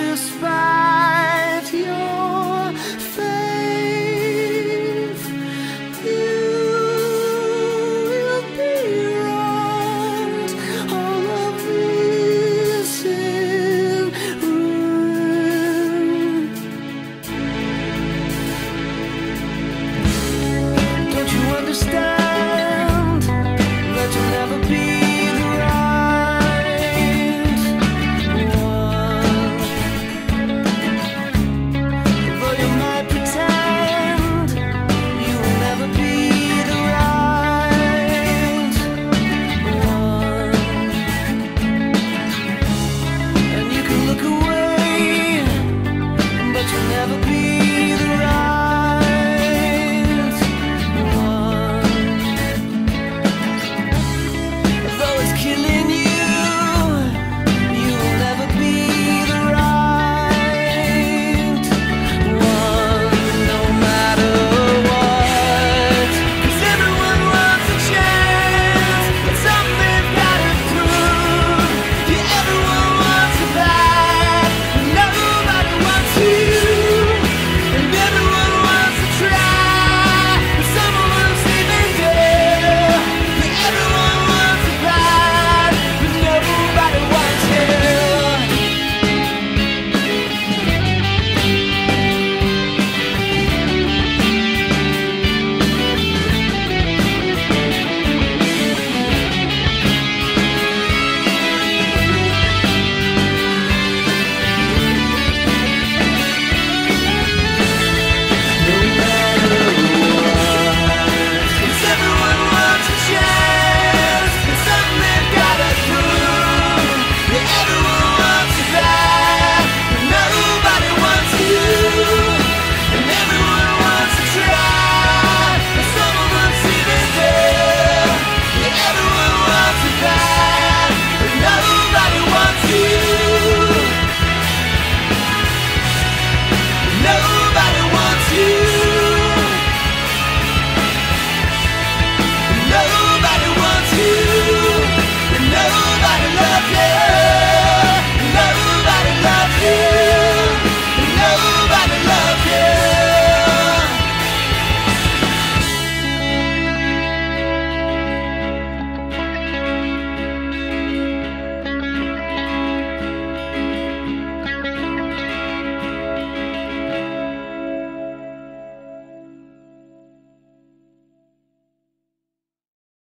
despite your faith, you will be. All of this. Don't you understand?